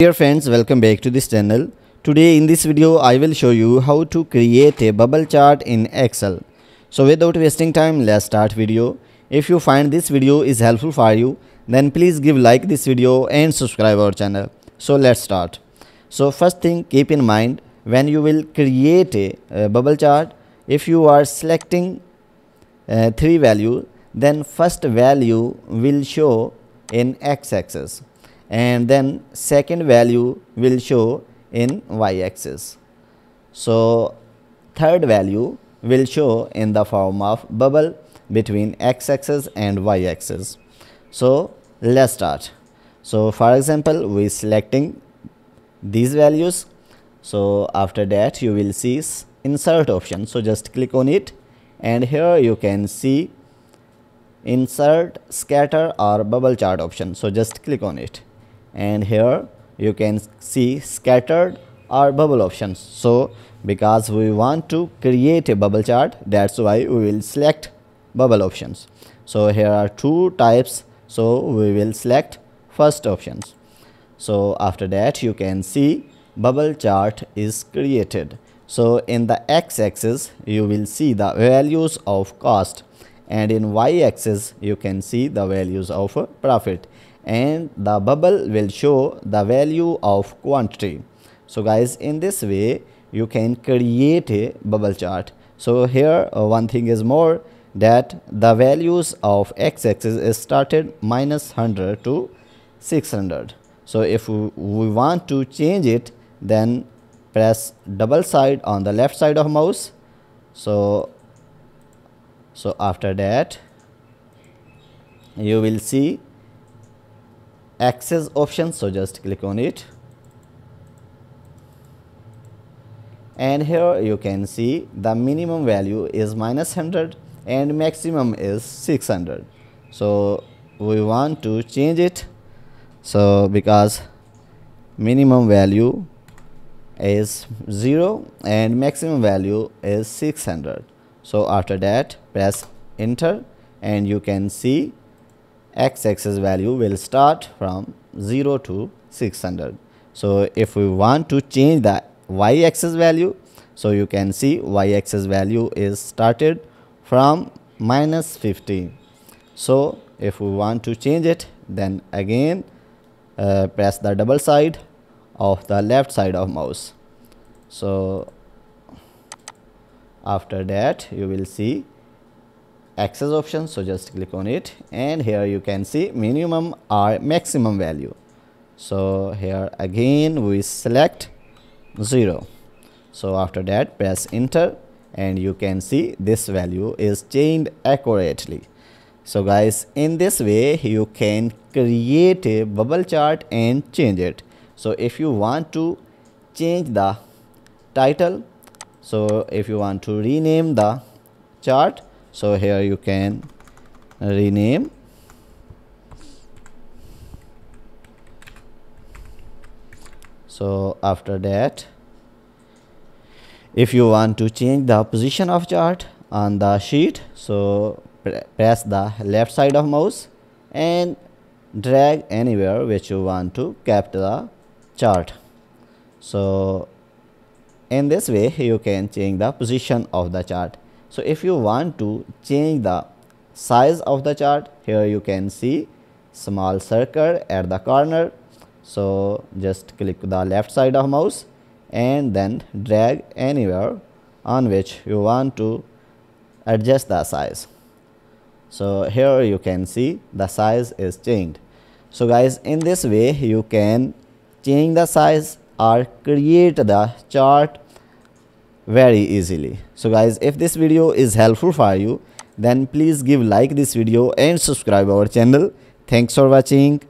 Dear friends, welcome back to this channel. Today in this video, I will show you how to create a bubble chart in Excel. So without wasting time, let's start video. If you find this video is helpful for you, then please give like this video and subscribe our channel. So let's start. So first thing keep in mind when you will create a, a bubble chart, if you are selecting uh, three value, then first value will show in x-axis and then second value will show in y-axis. So third value will show in the form of bubble between x-axis and y-axis. So let's start. So for example, we selecting these values. So after that you will see insert option. So just click on it and here you can see insert scatter or bubble chart option. So just click on it and here you can see scattered or bubble options. So because we want to create a bubble chart that's why we will select bubble options. So here are two types. So we will select first options. So after that you can see bubble chart is created. So in the x-axis you will see the values of cost. And in y-axis you can see the values of profit and the bubble will show the value of quantity. So guys in this way you can create a bubble chart. So here uh, one thing is more that the values of x-axis is started minus 100 to 600 so if we, we want to change it then press double side on the left side of mouse. So so after that you will see axis option so just click on it. And here you can see the minimum value is minus 100 and maximum is 600 so we want to change it. So because minimum value is 0 and maximum value is 600 so after that press enter and you can see x-axis value will start from 0 to 600 so if we want to change the y-axis value so you can see y-axis value is started from minus 50 so if we want to change it then again uh, press the double side of the left side of mouse. So after that you will see axis option so just click on it. And here you can see minimum or maximum value. So here again we select 0 so after that press enter and you can see this value is changed accurately. So guys in this way you can create a bubble chart and change it. So if you want to change the title so if you want to rename the chart so here you can rename. So after that if you want to change the position of chart on the sheet so press the left side of mouse and drag anywhere which you want to capture the chart. So in this way you can change the position of the chart so if you want to change the size of the chart here you can see small circle at the corner. So just click the left side of mouse and then drag anywhere on which you want to adjust the size. So here you can see the size is changed. So guys in this way you can change the size or create the chart very easily. So guys if this video is helpful for you then please give like this video and subscribe our channel. Thanks for watching